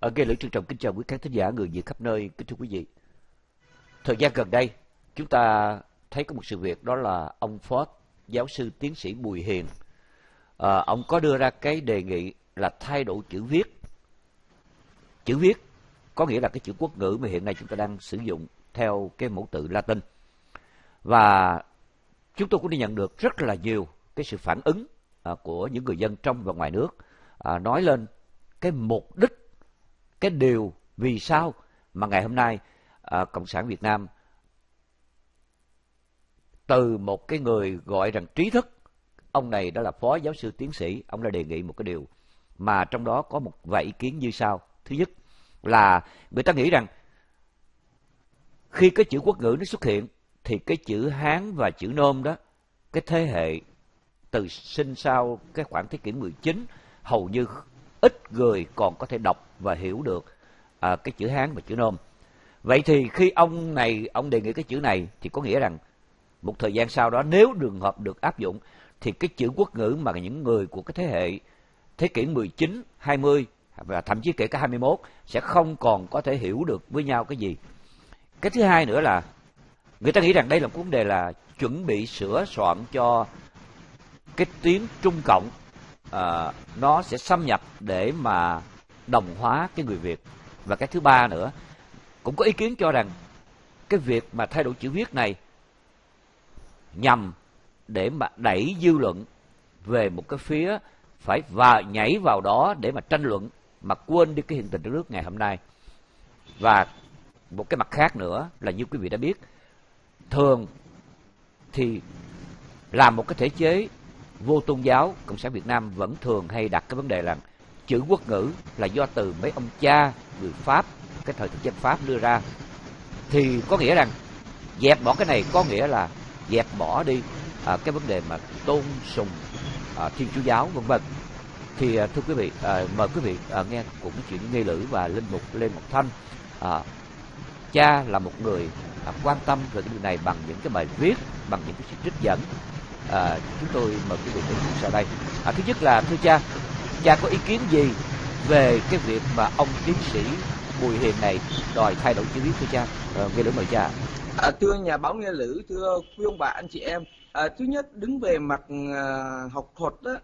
ở gây Lữ Trân Trọng kính chào quý khán thính giả người Việt khắp nơi, kính thưa quý vị. Thời gian gần đây, chúng ta thấy có một sự việc đó là ông Ford, giáo sư tiến sĩ Bùi Hiền, à, ông có đưa ra cái đề nghị là thay đổi chữ viết. Chữ viết có nghĩa là cái chữ quốc ngữ mà hiện nay chúng ta đang sử dụng theo cái mẫu tự Latin. Và chúng tôi cũng đã nhận được rất là nhiều cái sự phản ứng à, của những người dân trong và ngoài nước à, nói lên cái mục đích cái điều vì sao mà ngày hôm nay à, cộng sản Việt Nam từ một cái người gọi rằng trí thức ông này đó là phó giáo sư tiến sĩ ông đã đề nghị một cái điều mà trong đó có một vài ý kiến như sau. Thứ nhất là người ta nghĩ rằng khi cái chữ quốc ngữ nó xuất hiện thì cái chữ hán và chữ nôm đó cái thế hệ từ sinh sau cái khoảng thế kỷ 19 hầu như ít người còn có thể đọc và hiểu được à, cái chữ Hán và chữ Nôm. Vậy thì khi ông này ông đề nghị cái chữ này thì có nghĩa rằng một thời gian sau đó nếu trường hợp được áp dụng thì cái chữ quốc ngữ mà những người của cái thế hệ thế kỷ 19, 20 và thậm chí kể cả 21 sẽ không còn có thể hiểu được với nhau cái gì. Cái thứ hai nữa là người ta nghĩ rằng đây là một vấn đề là chuẩn bị sửa soạn cho cái tiếng Trung Cộng à, nó sẽ xâm nhập để mà đồng hóa cái người Việt. Và cái thứ ba nữa cũng có ý kiến cho rằng cái việc mà thay đổi chữ viết này nhằm để mà đẩy dư luận về một cái phía phải và nhảy vào đó để mà tranh luận mà quên đi cái hiện tình đất nước ngày hôm nay. Và một cái mặt khác nữa là như quý vị đã biết thường thì làm một cái thể chế vô tôn giáo cộng sản việt nam vẫn thường hay đặt cái vấn đề là chữ quốc ngữ là do từ mấy ông cha người pháp cái thời thực dân pháp đưa ra. Thì có nghĩa rằng dẹp bỏ cái này có nghĩa là dẹp bỏ đi à, cái vấn đề mà tôn sùng à, thiên chúa giáo vân vân. Thì à, thưa quý vị à, mời quý vị à, nghe cũng chuyện nghi lữ và linh mục lê ngọc thanh. À, cha là một người à, quan tâm về cái điều này bằng những cái bài viết bằng những cái sự trích dẫn à, chúng tôi mời quý vị đến sau đây à, thứ nhất là thưa cha cha có ý kiến gì về cái việc mà ông tiến sĩ Bùi Hiền này đòi thay đổi chữ viết thưa cha? À, nghe lời mời cha. À, thưa nhà báo nghe lữ thưa quý ông bà anh chị em. À, thứ nhất đứng về mặt à, học thuật đó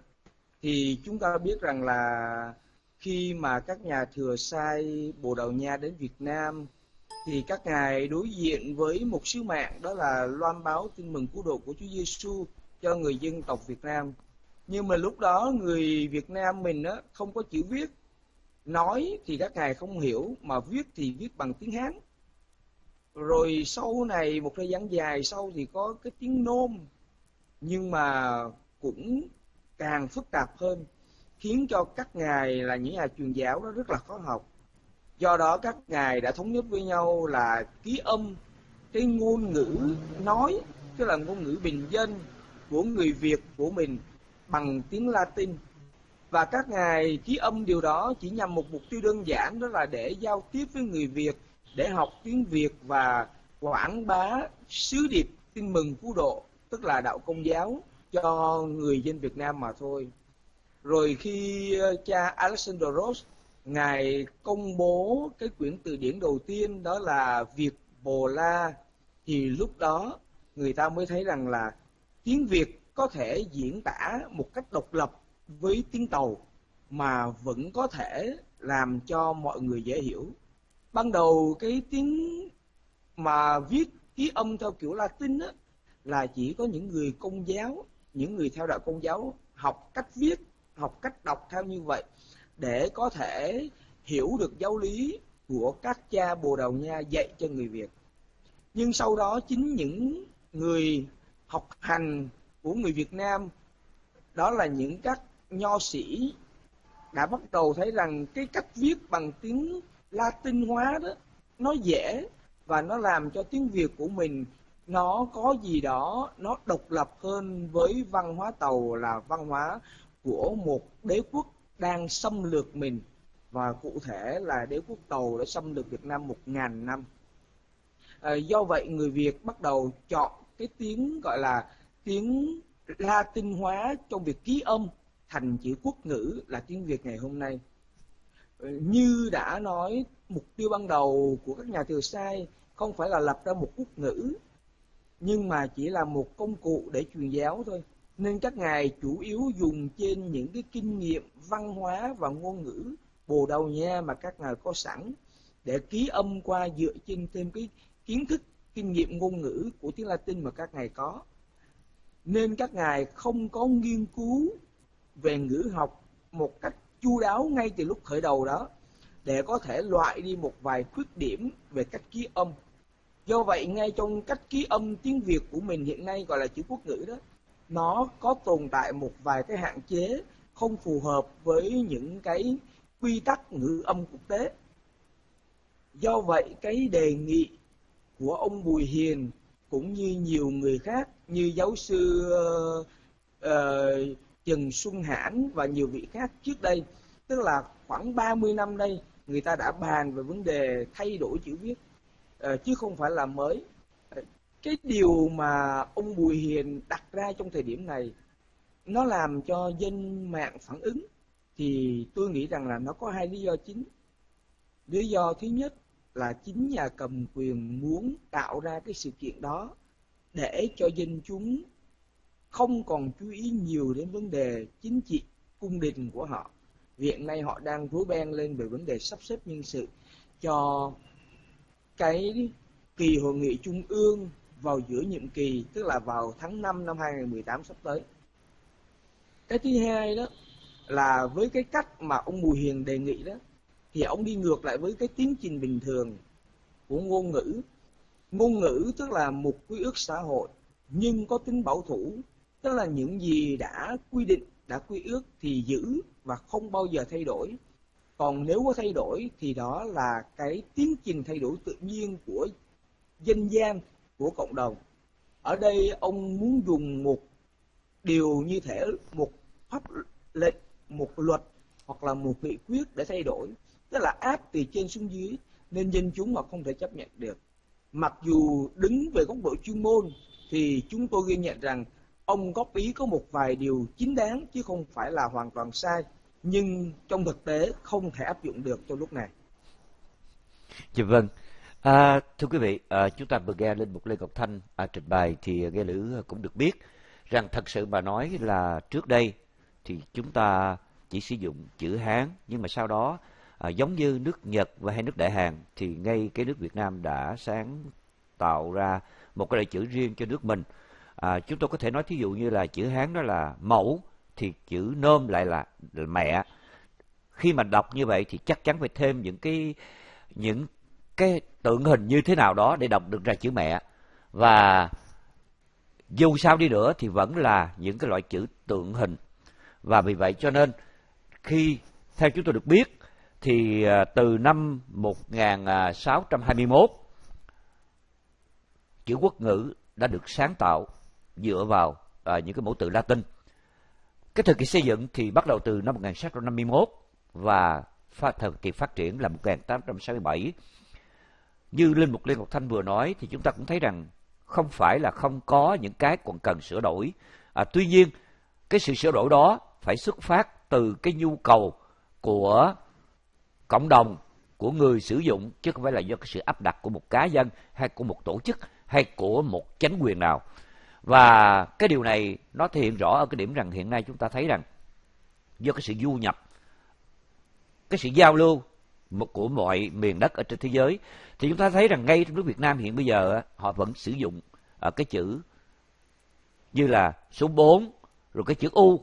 thì chúng ta biết rằng là khi mà các nhà thừa sai Bồ Đào Nha đến Việt Nam thì các ngài đối diện với một sứ mạng đó là loan báo tin mừng cứu độ của Chúa Giêsu cho người dân tộc Việt Nam. Nhưng mà lúc đó người Việt Nam mình á không có chữ viết, nói thì các ngài không hiểu mà viết thì viết bằng tiếng Hán. Rồi sau này một thời gian dài sau thì có cái tiếng nôm nhưng mà cũng càng phức tạp hơn khiến cho các ngài là những nhà truyền giáo đó rất là khó học do đó các ngài đã thống nhất với nhau là ký âm cái ngôn ngữ nói tức là ngôn ngữ bình dân của người Việt của mình bằng tiếng Latin và các ngài ký âm điều đó chỉ nhằm một mục tiêu đơn giản, đó là để giao tiếp với người Việt, để học tiếng Việt và quảng bá sứ điệp tin mừng cứu độ, tức là đạo công giáo, cho người dân Việt Nam mà thôi. Rồi khi ờ, cha Alexander Ross, ngài công bố cái quyển từ điển đầu tiên, đó là Việt Bồ La, thì lúc đó người ta mới thấy rằng là tiếng Việt có thể diễn tả một cách độc lập với tiếng Tàu mà vẫn có thể làm cho mọi người dễ hiểu. Ban đầu cái tiếng mà viết ký âm theo kiểu Latin á, là chỉ có những người công giáo, những người theo đạo công giáo học cách viết, học cách đọc theo như vậy để có thể hiểu được giáo lý của các cha Bồ Đào Nha dạy cho người Việt. Nhưng sau đó chính những người học hành của người Việt Nam đó là những các nho sĩ đã bắt đầu thấy rằng cái cách viết bằng tiếng Latin hóa đó nó dễ và nó làm cho tiếng Việt của mình nó có gì đó nó độc lập hơn với văn hóa tàu là văn hóa của một đế quốc đang xâm lược mình và cụ thể là đế quốc tàu đã xâm lược Việt Nam một ngàn năm. À, do vậy người Việt bắt đầu chọn cái tiếng gọi là tiếng Latin hóa trong việc ký âm, thành chữ quốc ngữ là tiếng Việt ngày hôm nay. Ờ, như đã nói, mục tiêu ban đầu của các nhà thừa sai không phải là lập ra một quốc ngữ, nhưng mà chỉ là một công cụ để truyền giáo thôi nên các ngài chủ yếu dùng trên những cái kinh nghiệm văn hóa và ngôn ngữ bồ đào nha mà các ngài có sẵn để ký âm qua dựa trên thêm cái kiến thức kinh nghiệm ngôn ngữ của tiếng Latin mà các ngài có. Nên các ngài không có nghiên cứu về ngữ học một cách chu đáo ngay từ lúc khởi đầu đó, để có thể loại đi một vài khuyết điểm về cách ký âm. Do vậy, ngay trong cách ký âm tiếng việt của mình hiện nay, gọi là chữ quốc ngữ đó, nó có tồn tại một vài cái hạn chế không phù hợp với những cái quy tắc ngữ âm quốc tế. Do vậy, cái đề nghị của ông bùi hiền cũng như nhiều người khác như giáo sư uh, uh, Trần Xuân Hãn và nhiều vị khác trước đây. Tức là khoảng 30 năm đây người ta đã bàn về vấn đề thay đổi chữ viết uh, chứ không phải là mới. Cái điều mà ông Bùi Hiền đặt ra trong thời điểm này nó làm cho dân mạng phản ứng thì tôi nghĩ rằng là nó có hai lý do chính. Lý do thứ nhất là chính nhà cầm quyền muốn tạo ra cái sự kiện đó để cho dân chúng không còn chú ý nhiều đến vấn đề chính trị cung đình của họ. Hiện nay họ đang rú beng lên về vấn đề sắp xếp nhân sự cho cái kỳ hội nghị trung ương vào giữa nhiệm kỳ, tức là vào tháng 5 năm 2018 sắp tới. Cái thứ hai đó là với cái cách mà ông Bùi Hiền đề nghị đó thì ông đi ngược lại với cái tiến trình bình thường của ngôn ngữ. Ngôn ngữ tức là một quy ước xã hội, nhưng có tính bảo thủ. Tức là những gì đã quy định, đã quy ước thì giữ và không bao giờ thay đổi. Còn nếu có thay đổi thì đó là cái tiến trình thay đổi tự nhiên của dân gian, của cộng đồng. Ở đây ông muốn dùng một điều như thể, một pháp lệnh, một luật hoặc là một nghị quyết để thay đổi tức là áp từ trên xuống dưới nên dân chúng họ không thể chấp nhận được mặc dù đứng về góc độ chuyên môn thì chúng tôi ghi nhận rằng ông góp ý có một vài điều chính đáng chứ không phải là hoàn toàn sai nhưng trong thực tế không thể áp dụng được trong lúc này. Dạ vâng. À, thưa quý vị, à, chúng ta vừa nghe lên một Lê Ngọc Thanh à, trình bày thì nghe lữ cũng được biết rằng thật sự mà nói là trước đây thì chúng ta chỉ sử dụng chữ Hán nhưng mà sau đó à, giống như nước Nhật và hay nước Đại Hàn thì ngay cái nước Việt Nam đã sáng tạo ra một cái loại chữ riêng cho nước mình. À, chúng tôi có thể nói thí dụ như là chữ Hán đó là mẫu thì chữ nôm lại là, là mẹ. Khi mà đọc như vậy thì chắc chắn phải thêm những cái những cái tượng hình như thế nào đó để đọc được ra chữ mẹ và dù sao đi nữa thì vẫn là những cái loại chữ tượng hình và vì vậy cho nên khi theo chúng tôi được biết thì à, từ năm 1621 chữ quốc ngữ đã được sáng tạo dựa vào à, những cái mẫu tự Latin. Cái thời kỳ xây dựng thì bắt đầu từ năm 1651 và phát, thời kỳ phát triển là 1867 như Linh Mục Lê Ngọc Thanh vừa nói thì chúng ta cũng thấy rằng không phải là không có những cái còn cần sửa đổi. À, tuy nhiên, cái sự sửa đổi đó phải xuất phát từ cái nhu cầu của cộng đồng, của người sử dụng, chứ không phải là do cái sự áp đặt của một cá nhân hay của một tổ chức hay của một chính quyền nào. Và cái điều này nó thể hiện rõ ở cái điểm rằng hiện nay chúng ta thấy rằng do cái sự du nhập, cái sự giao lưu của mọi miền đất ở trên thế giới thì chúng ta thấy rằng ngay trong nước Việt Nam hiện bây giờ họ vẫn sử dụng ở cái chữ như là số 4 rồi cái chữ U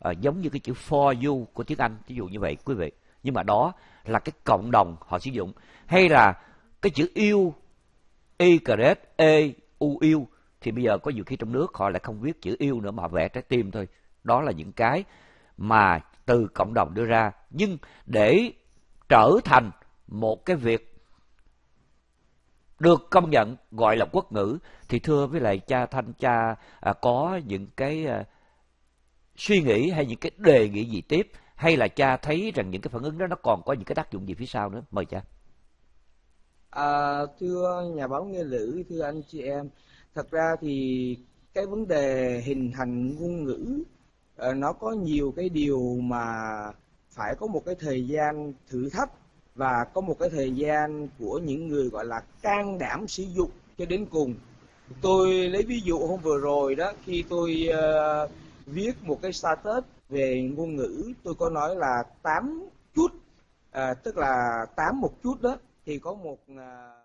à, giống như cái chữ for you của tiếng Anh ví dụ như vậy quý vị nhưng mà đó là cái cộng đồng họ sử dụng. Hay là cái chữ yêu y e u yêu thì bây giờ có nhiều khi trong nước họ lại không viết chữ yêu nữa mà họ vẽ trái tim thôi. Đó là những cái mà từ cộng đồng đưa ra. Nhưng để trở thành một cái việc được công nhận gọi là quốc ngữ thì thưa với lại cha thanh cha à, có những cái à, suy nghĩ hay những cái đề nghị gì tiếp hay là cha thấy rằng những cái phản ứng đó nó còn có những cái tác dụng gì phía sau nữa? Mời cha. À, thưa nhà báo nghe lữ thưa anh chị em thật ra thì cái vấn đề hình thành ngôn ngữ ờ, nó có nhiều cái điều mà phải có một cái thời gian thử thách và có một cái thời gian của những người gọi là can đảm sử dụng cho đến cùng. Tôi lấy ví dụ hôm vừa rồi đó khi tôi uh, viết một cái status về ngôn ngữ tôi có nói là tám chút à, tức là tám một chút đó thì có một à,